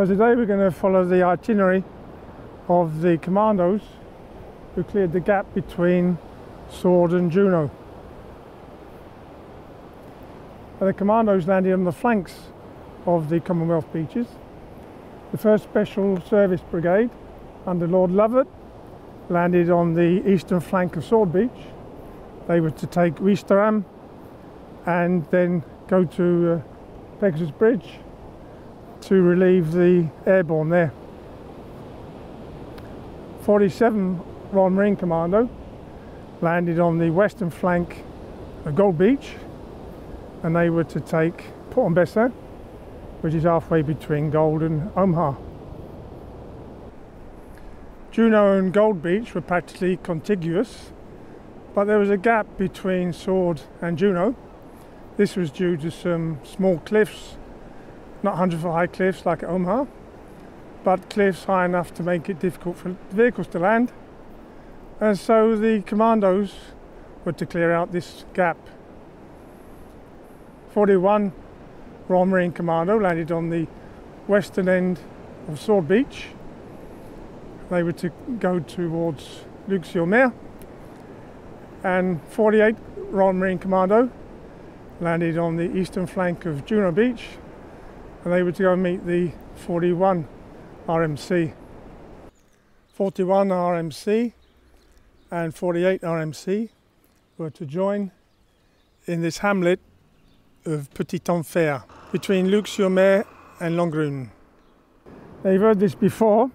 So today we're going to follow the itinerary of the commandos who cleared the gap between Sword and Juno. And the commandos landed on the flanks of the Commonwealth beaches. The 1st Special Service Brigade under Lord Lovat landed on the eastern flank of Sword Beach. They were to take Ouistreham and then go to uh, Pegasus Bridge to relieve the airborne there. 47 Royal Marine Commando landed on the western flank of Gold Beach and they were to take Port-en-Bessin which is halfway between Gold and Omaha. Juno and Gold Beach were practically contiguous but there was a gap between Sword and Juno. This was due to some small cliffs, not 100 foot high cliffs like at Omaha, but cliffs high enough to make it difficult for vehicles to land. And so the commandos were to clear out this gap. 41 Royal Marine Commando landed on the western end of Sword Beach. They were to go towards Luc-sur-Mer and 48 Royal Marine Commando landed on the eastern flank of Juno Beach and they were to go and meet the 41 RMC. 41 RMC and 48 RMC were to join in this hamlet of Petit Enfer between Luc-sur-Mer and Langrune. They've heard this before,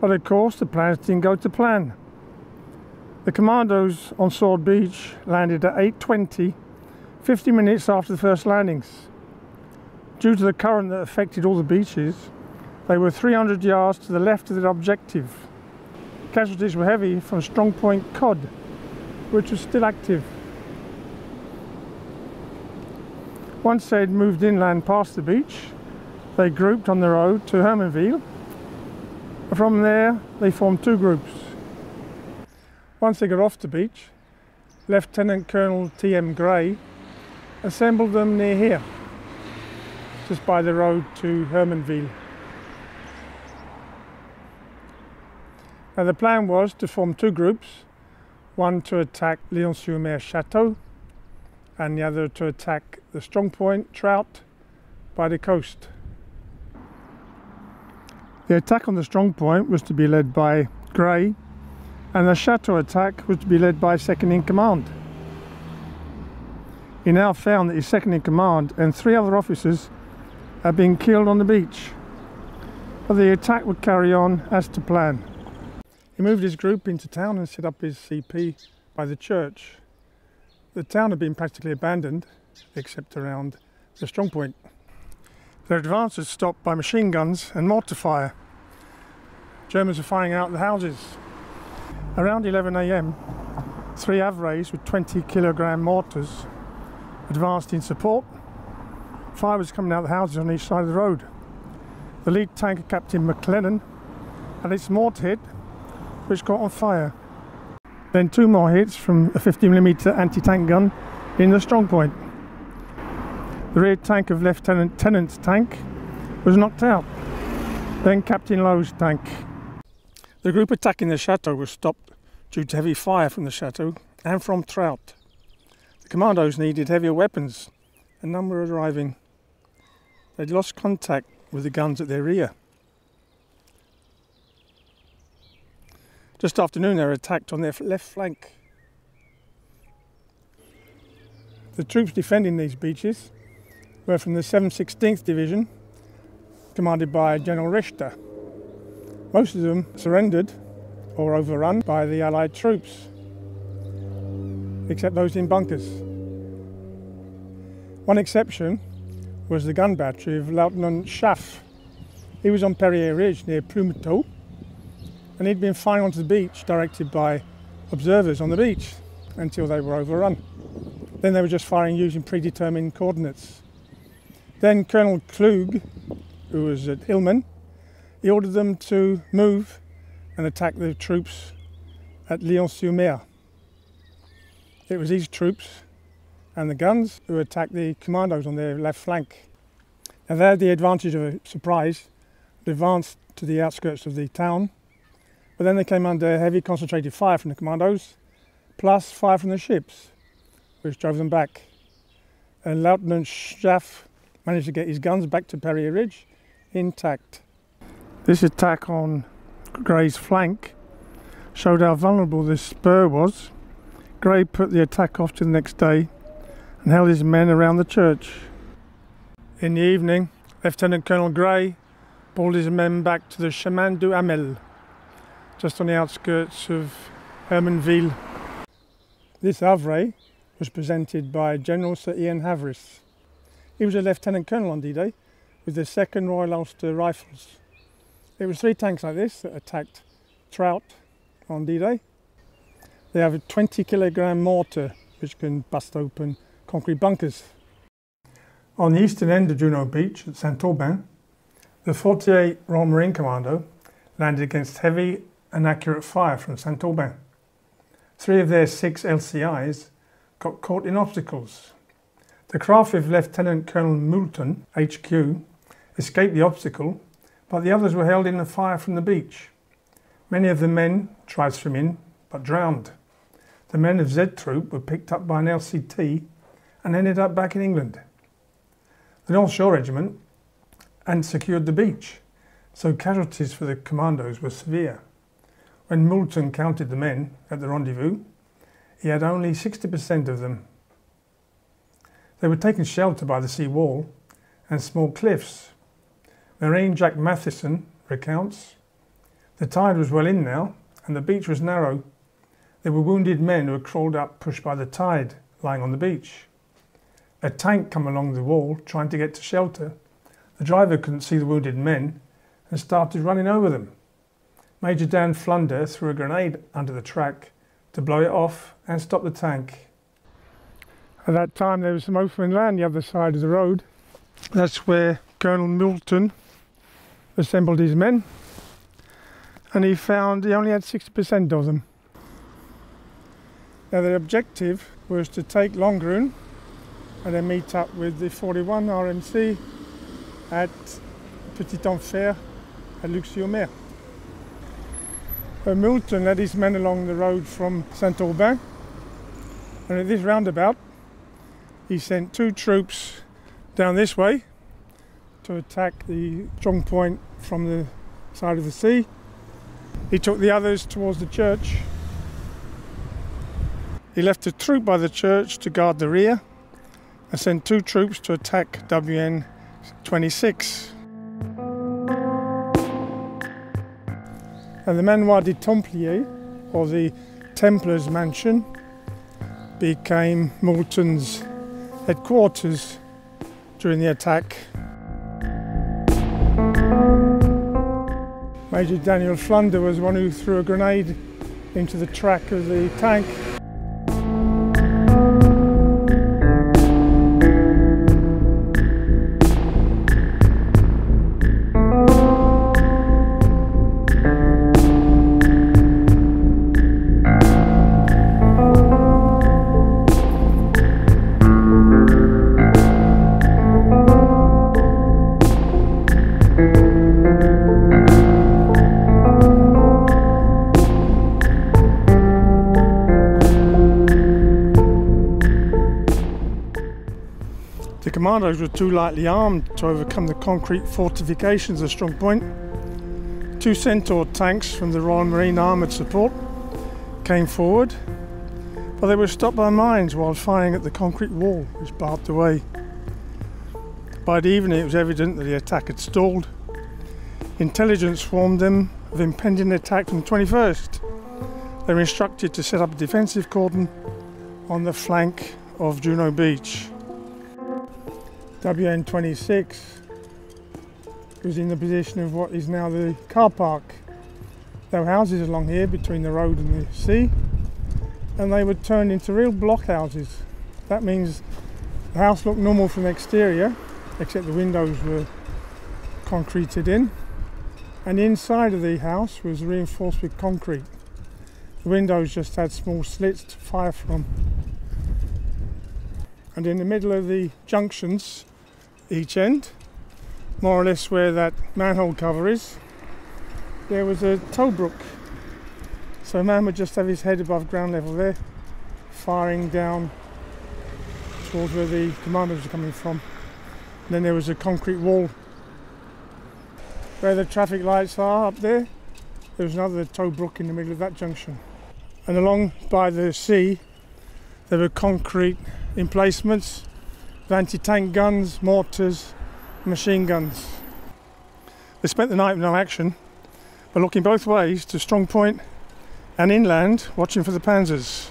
but of course the plans didn't go to plan. The commandos on Sword Beach landed at 8.20, 50 minutes after the first landings. Due to the current that affected all the beaches, they were 300 yards to the left of their objective. Casualties were heavy from Strong Point Cod, which was still active. Once they'd moved inland past the beach, they grouped on the road to Hermanville. From there, they formed two groups. Once they got off the beach, Lieutenant Colonel T.M. Gray assembled them near here, just by the road to Hermanville. Now the plan was to form two groups, one to attack Lion-sur-Mer Chateau and the other to attack the Strong Point Trout by the coast. The attack on the Strong Point was to be led by Gray and the Chateau attack was to be led by second in command. He now found that his second in command and three other officers had been killed on the beach, but the attack would carry on as to plan. He moved his group into town and set up his CP by the church. The town had been practically abandoned, except around the strong point. Their advance was stopped by machine guns and mortar fire. Germans were firing out the houses. Around 11am, three AVREs with 20 kilogram mortars advanced in support. Fire was coming out of the houses on each side of the road. The lead tanker, Captain McLennan, had its mortar hit, which got on fire. Then two more hits from a 50mm anti-tank gun in the strong point. The rear tank of Lieutenant Tennant's tank was knocked out. Then Captain Lowe's tank the group attacking the chateau was stopped due to heavy fire from the chateau and from trout. The commandos needed heavier weapons and none were arriving. They'd lost contact with the guns at their rear. Just after noon they were attacked on their left flank. The troops defending these beaches were from the 716th Division, commanded by General Richter. Most of them surrendered or overrun by the Allied troops, except those in bunkers. One exception was the gun battery of Lieutenant Schaaf. He was on Periers Ridge near Plumetot, and he'd been firing onto the beach directed by observers on the beach until they were overrun. Then they were just firing using predetermined coordinates. Then Colonel Krug, who was at Hillman, he ordered them to move and attack the troops at Lion-sur-Mer. It was these troops and the guns who attacked the commandos on their left flank. And they had the advantage of a surprise advanced to the outskirts of the town, but then they came under heavy concentrated fire from the commandos, plus fire from the ships, which drove them back. And Lieutenant Schaaf managed to get his guns back to Periers Ridge intact. This attack on Gray's flank showed how vulnerable this spur was. Grey put the attack off to the next day and held his men around the church. In the evening, Lieutenant Colonel Gray pulled his men back to the Chemin du Hamel, just on the outskirts of Hermanville. This AVRE was presented by General Sir Ian Harris. He was a lieutenant colonel on D-Day with the 2nd Royal Ulster Rifles. It was three tanks like this that attacked Trout on D-Day. They have a 20 kilogram mortar which can bust open concrete bunkers. On the eastern end of Juno Beach at Saint-Aubin, the 48 Royal Marine Commando landed against heavy and accurate fire from Saint-Aubin. Three of their six LCIs got caught in obstacles. The craft of Lieutenant Colonel Moulton, HQ, escaped the obstacle, but the others were held in the fire from the beach. Many of the men tried swimming, but drowned. The men of Z Troop were picked up by an LCT and ended up back in England. The North Shore Regiment and secured the beach, so casualties for the commandos were severe. When Moulton counted the men at the rendezvous, he had only 60% of them. They were taken shelter by the sea wall and small cliffs. Marine Jack Matheson recounts, the tide was well in now and the beach was narrow. There were wounded men who had crawled up pushed by the tide, lying on the beach. A tank come along the wall trying to get to shelter. The driver couldn't see the wounded men and started running over them. Major Dan Flunder threw a grenade under the track to blow it off and stop the tank. At that time there was some open land the other side of the road. That's where Colonel Moulton assembled his men and he found he only had 60% of them. Now the objective was to take Langrune and then meet up with the 41 RMC at Petit Enfer at Luc-sur-Mer. Moulton led his men along the road from Saint-Aubin and at this roundabout he sent two troops down this way to attack the strong point from the side of the sea. He took the others towards the church. He left a troop by the church to guard the rear and sent two troops to attack WN 26. And the Manoir des Templiers, or the Templars Mansion, became Moulton's headquarters during the attack. Major Daniel Flunder was one who threw a grenade into the track of the tank commandos were too lightly armed to overcome the concrete fortifications of Strong Point. Two Centaur tanks from the Royal Marine Armoured Support came forward, but they were stopped by mines while firing at the concrete wall, which barred the way. By the evening, it was evident that the attack had stalled. Intelligence warned them of impending attack from the 21st. They were instructed to set up a defensive cordon on the flank of Juno Beach. WN26 was in the position of what is now the car park. There were houses along here between the road and the sea, and they were turned into real block houses. That means the house looked normal from the exterior, except the windows were concreted in, and the inside of the house was reinforced with concrete. The windows just had small slits to fire from. And in the middle of the junctions each end. more or less where that manhole cover is, there was a Tobruk. So a man would just have his head above ground level there, firing down towards where the commandos were coming from. And then there was a concrete wall. Where the traffic lights are up there, there was another Tobruk in the middle of that junction. And along by the sea, there were concrete emplacements anti-tank guns, mortars, machine guns. They spent the night with no action, but looking both ways to Strong Point and inland, watching for the panzers.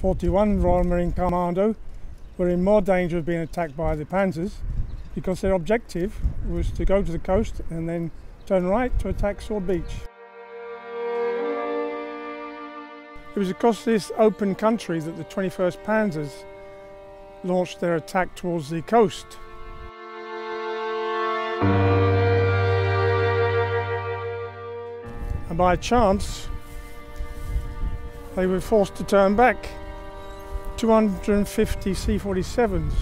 41 Royal Marine Commando were in more danger of being attacked by the panzers because their objective was to go to the coast and then turn right to attack Sword Beach. It was across this open country that the 21st Panzers launched their attack towards the coast. And by chance, they were forced to turn back. 250 C-47s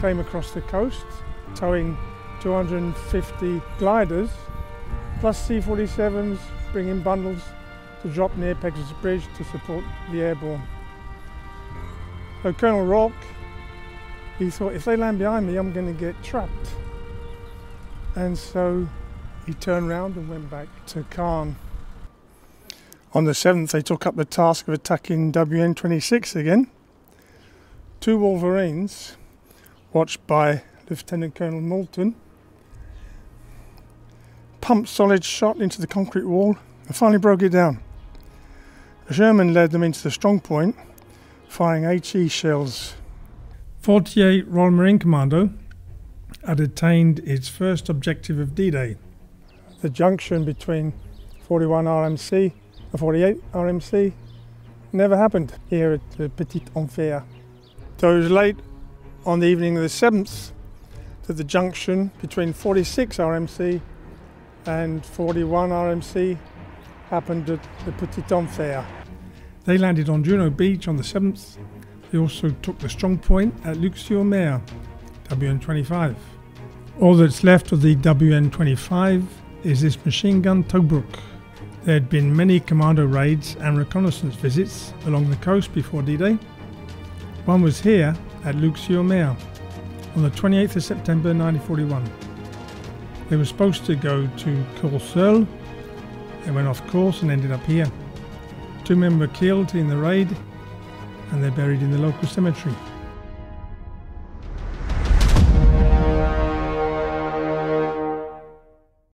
came across the coast, towing 250 gliders, plus C-47s bringing bundles to drop near Pegasus Bridge to support the airborne. So Colonel Rauch, he thought if they land behind me I'm going to get trapped. And so he turned round and went back to Caen. On the 7th they took up the task of attacking WN-26 again. Two Wolverines, watched by Lieutenant Colonel Moulton, pumped solid shot into the concrete wall and finally broke it down. The Sherman led them into the strong point, firing HE shells. 48 Royal Marine Commando had attained its first objective of D-Day. The junction between 41 RMC and 48 RMC never happened here at the Petit Enfer. So it was late on the evening of the 7th that the junction between 46 RMC and 41 RMC happened at the Petit Enfer. They landed on Juno Beach on the 7th. They also took the strong point at Luc-sur-Mer, WN25. All that's left of the WN25 is this machine gun Tobruk. There had been many commando raids and reconnaissance visits along the coast before D-Day. One was here at Luc-sur-Mer on the 28th of September 1941. They were supposed to go to Courseulles. They went off course and ended up here. Two men were killed in the raid and they're buried in the local cemetery.